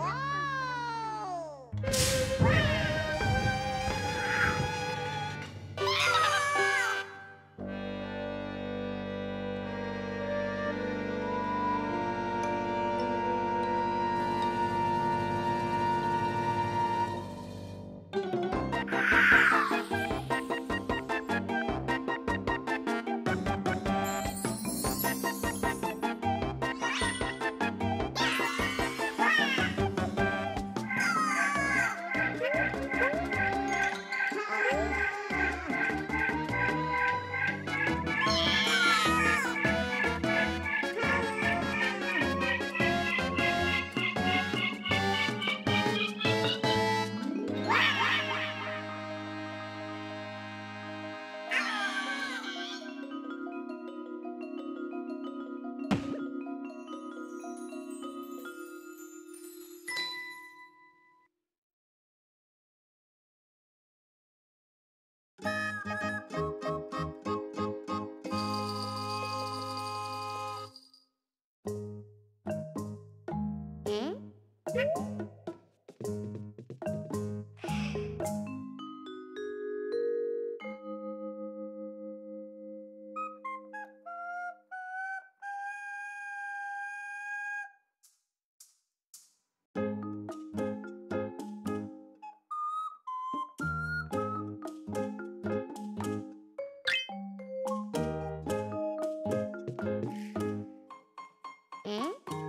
Wow. 응?